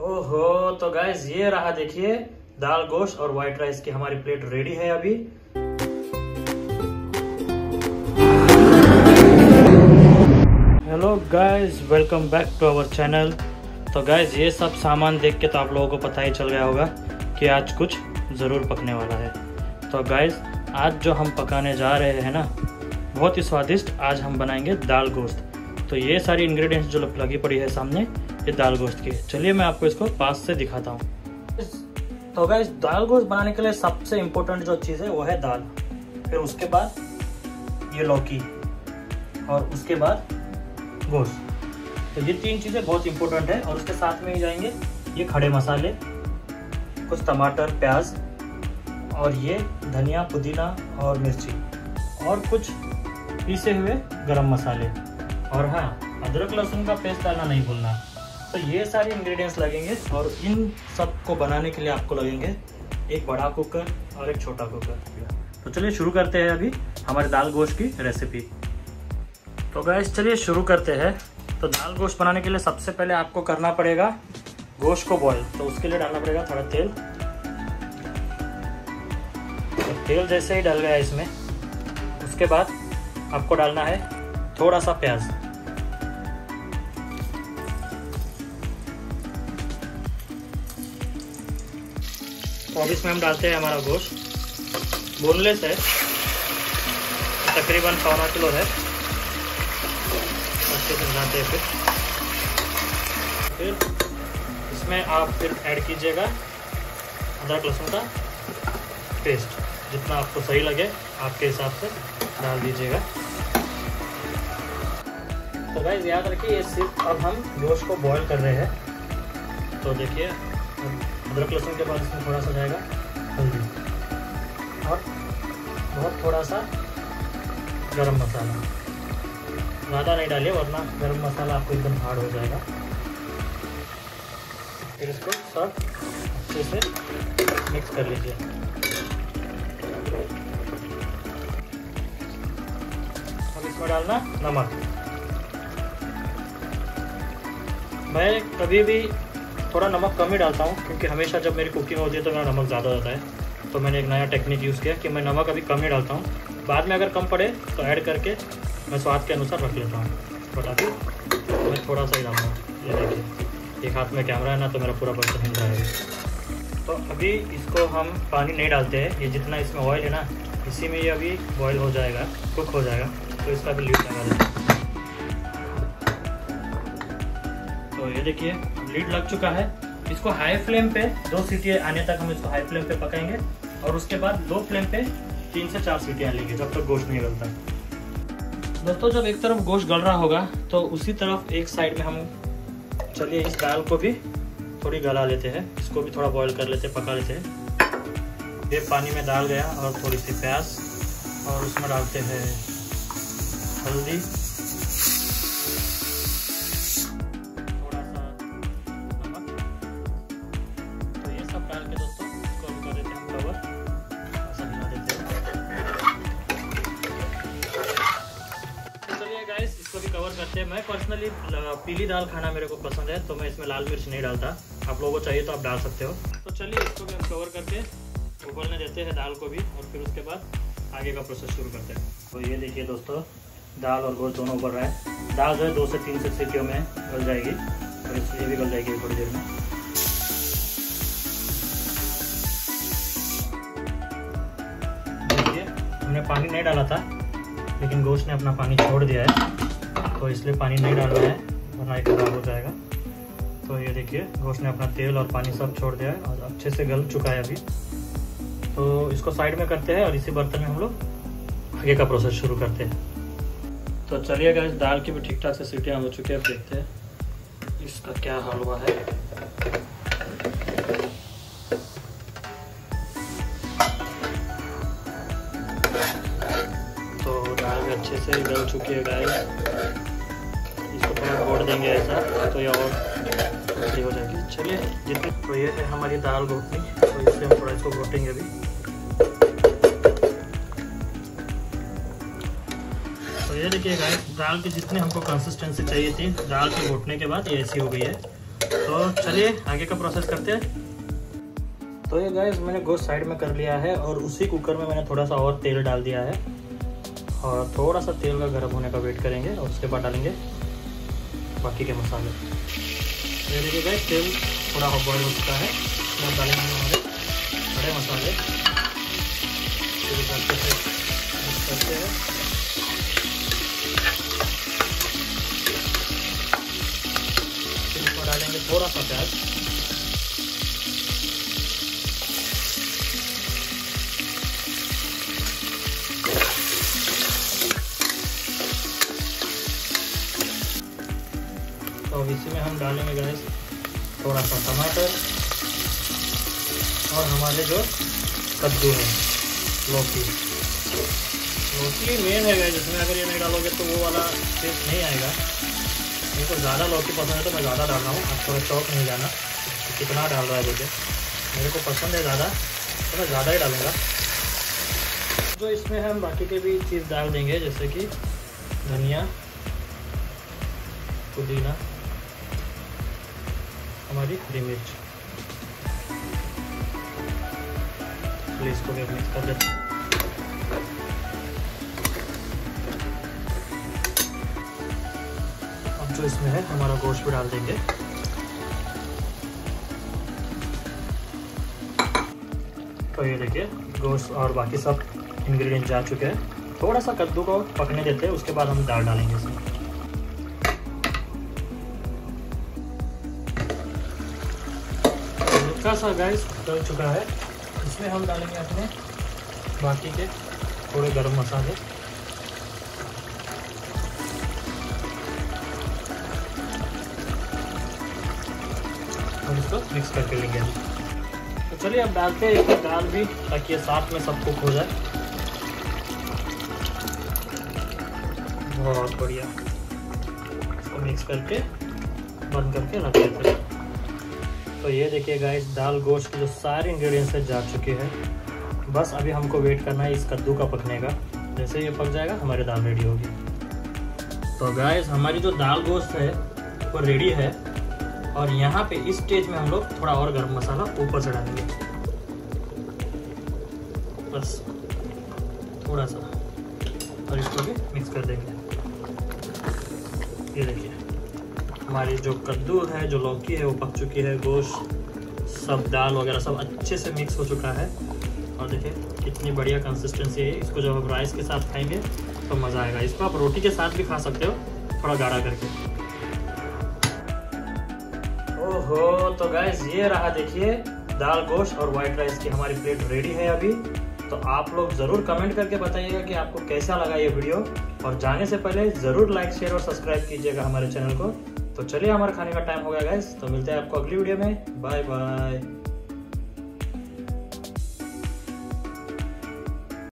ओहो तो गैस ये रहा देखिए, दाल गोश्त और व्हाइट राइस की हमारी प्लेट रेडी है अभी। Hello guys welcome back to our channel तो गाइस ये सब सामान देख के तो आप लोगों को पता ही चल गया होगा कि आज कुछ ज़रूर पकने वाला है। तो गाइस आज जो हम पकाने जा रहे हैं ना, बहुत ही स्वादिष्ट आज हम बनाएँगे दाल गोश्त। तो ये सारी इंग्रेडिएंट्स जो लगी पड़ी है सामने ये दाल गोश्त की। चलिए मैं आपको इसको पास से दिखाता हूँ। तो गाइस दाल गोश्त बनाने के लिए सबसे इम्पोर्टेंट जो चीज़ है, वो है दाल। फिर उसके बाद ये लौकी और उसके बाद गोश्त। तो ये तीन चीज़ें बहुत इम्पोर्टेंट है और उसके साथ में ही जाएँगे ये खड़े मसाले, कुछ टमाटर, प्याज और ये धनिया, पुदीना और मिर्ची और कुछ पीसे हुए गरम मसाले। और हाँ अदरक लहसुन का पेस्ट डालना नहीं भूलना। तो ये सारे इंग्रेडिएंट्स लगेंगे और इन सबको बनाने के लिए आपको लगेंगे एक बड़ा कुकर और एक छोटा कुकर तो चलिए शुरू करते हैं अभी हमारे दाल गोश्त की रेसिपी तो गैस चलिए शुरू करते हैं। तो दाल गोश्त बनाने के लिए सबसे पहले आपको करना पड़ेगा गोश्त को बॉईल तो उसके लिए डालना पड़ेगा थोड़ा तेल। तो तेल जैसे ही डल गया इसमें, उसके बाद आपको डालना है थोड़ा सा प्याज। अब इसमें हम डालते हैं हमारा गोश्त। बोनलेस है। तकरीबन पौना किलो है। अच्छे से मिलाते हैं फिर। फिर इसमें आप फिर ऐड कीजिएगा अदरक, लहसुन का पेस्ट जितना आपको सही लगे, आपके हिसाब से डाल दीजिएगा। तो भाई याद रखिए, ये सिर्फ़ अब हम गोश्त को बॉईल कर रहे हैं। तो देखिए अदरक लहसुन के बाद इसमें थोड़ा सा जाएगा। हल्दी और बहुत थोड़ा सा गरम मसाला। ज़्यादा नहीं डालिए, वरना गरम मसाला आपको एकदम हार्ड हो जाएगा। फिर इसको सब अच्छे से मिक्स कर लीजिए। अब इसमें डालना नमक। मैं कभी भी थोड़ा नमक कम ही डालता हूँ, क्योंकि हमेशा जब मेरी कुकिंग होती है तो मेरा नमक ज़्यादा होता है। तो मैंने एक नया टेक्निक यूज़ किया कि मैं नमक अभी कम ही डालता हूँ। बाद में अगर कम पड़े तो ऐड करके मैं स्वाद के अनुसार रख लेता हूँ। बट अभी मैं थोड़ा सा ही डालूँगा ये देखिए, एक हाथ में कैमरा है ना तो मेरा पूरा बर्तन हिल है तो अभी इसको हम पानी नहीं डालते हैं, ये जितना इसमें ऑयल है ना, इसी में ये अभी बॉयल हो जाएगा कुक हो जाएगा। तो इसका भी लीड लगा देते हैं। तो ये देखिए लीड लग चुका है। इसको हाई फ्लेम पे, दो सीटी आने तक हम इसको हाई फ्लेम पे पकाएँगे। और उसके बाद लो फ्लेम पे तीन से चार सीटियाँ लेंगे, जब तक गोश्त नहीं गलता दोस्तों, जब एक तरफ़ गोश्त गल रहा होगा तो उसी तरफ़ एक साइड में हम चलिए इस दाल को भी थोड़ी गला लेते हैं। इसको भी थोड़ा बॉईल कर लेते हैं, पका लेते हैं। ये पानी में डाल गया और थोड़ी सी प्याज और उसमें डालते हैं हल्दी। भी कवर करते हैं। मैं पर्सनली पीली दाल खाना मेरे को पसंद है तो मैं इसमें लाल मिर्च नहीं डालता। आप लोगों को चाहिए तो आप डाल सकते हो। तो चलिए, इसको भी हम कवर करके उबलने देते हैं दाल को भी, और फिर उसके बाद आगे का प्रोसेस शुरू करते हैं। तो ये देखिए दोस्तों, दाल और गोश्त दोनों उबल रहा है। दाल जो है दो से तीन से सीटियों में गल जाएगी, और इसलिए भी गल जाएगी थोड़ी देर में। देखिए, हमने पानी नहीं डाला था, लेकिन गोश्त ने अपना पानी छोड़ दिया है। तो इसलिए पानी नहीं डालना है, वरना ये खराब हो जाएगा। तो ये देखिए गोश्त ने अपना तेल और पानी सब छोड़ दिया है और अच्छे से गल चुका है अभी। तो इसको साइड में करते हैं और इसी बर्तन में हम लोग आगे का प्रोसेस शुरू करते हैं। तो चलिए अगर दाल की भी ठीक ठाक से सीटियाँ हो चुकी है देखते हैं इसका क्या हाल हुआ है। तो दाल भी अच्छे से गल चुकी है गाय घोट देंगे ऐसा तो ये और अच्छी हो जाएगी। चलिए, जितनी तो ये है हमारी दाल घोटनी तो इससे हम थोड़ा इसको घोटेंगे अभी। तो ये देखिए गाइस, दाल की जितनी हमको कंसिस्टेंसी चाहिए थी, दाल को घोटने के बाद ये ऐसी हो गई है। तो तो चलिए, आगे का प्रोसेस करते हैं। तो ये गैस मैंने गोश्त साइड में कर लिया है, और उसी कुकर में मैंने थोड़ा सा और तेल डाल दिया है। और थोड़ा सा तेल का गर्म होने का वेट करेंगे, और उसके बाद डालेंगे। बाकी के मसाले। ये देखिए गए तेल थोड़ा बॉयल हो चुका है। और डालेंगे हमारे बड़े मसाले। अच्छे से मिक्स करते हैं। डालेंगे थोड़ा सा प्याज। इसी में हम डालेंगे गैस थोड़ा सा टमाटर और हमारे जो कद्दू है, लौकी। लौकी मेन है गैस इसमें अगर ये नहीं डालोगे तो वो वाला टेस्ट नहीं आएगा। मेरे को ज़्यादा लौकी पसंद है तो मैं ज़्यादा डाल रहा हूँ आप थोड़ा शौक नहीं जाना। तो कितना डाल रहा है मुझे मेरे को पसंद है ज़्यादा तो मैं ज़्यादा ही डालूँगा। जो इसमें हम बाकी के भी चीज़ डाल देंगे, जैसे कि धनिया, पुदीना। हमारी हरी मिर्च इसको को मिक्स कर देते हैं अब जो इसमें है, हमारा गोश्त भी डाल देंगे। तो ये देखिए गोश्त और बाकी सब इंग्रेडिएंट जा चुके हैं। थोड़ा सा कद्दू को पकने देते हैं, उसके बाद हम दाल डालेंगे इसमें। हल्का सा गैस डल चुका है। इसमें हम डालेंगे अपने बाकी के थोड़े गरम मसाले। और इसको मिक्स करके लेंगे। तो चलिए अब डालते हैं इसमें दाल भी, ताकि ये साथ में सब कुक हो जाए। बहुत बढ़िया। इसको मिक्स करके, बंद करके रख देते हैं। तो ये देखिए गाइस दाल गोश्त के जो सारे इंग्रेडिएंट्स है, जा चुके हैं। बस अभी हमको वेट करना है इस कद्दू का पकने का। जैसे ये पक जाएगा, हमारी दाल रेडी होगी। तो गाइस हमारी जो दाल गोश्त है, वो रेडी है। और यहाँ पे इस स्टेज में हम लोग थोड़ा और गर्म मसाला ऊपर से डालेंगे। बस, थोड़ा सा। और इसको भी मिक्स कर देंगे। ये देखिए। हमारी जो कद्दू है, जो लौकी है, वो पक चुकी है, गोश्त, सब दाल वगैरह सब अच्छे से मिक्स हो चुका है। और देखिए, कितनी बढ़िया कंसिस्टेंसी है। इसको जब आप राइस के साथ खाएँगे तो मज़ा आएगा। इसको आप रोटी के साथ भी खा सकते हो, थोड़ा गाढ़ा करके। ओहो तो गैस ये रहा देखिए, दाल, गोश्त और वाइट राइस की हमारी प्लेट रेडी है अभी। तो आप लोग ज़रूर कमेंट करके बताइएगा कि आपको कैसा लगा ये वीडियो और जाने से पहले ज़रूर लाइक शेयर और सब्सक्राइब कीजिएगा हमारे चैनल को। तो चलिए हमारे खाने का टाइम हो गया गैस तो मिलते हैं आपको अगली वीडियो में. Bye bye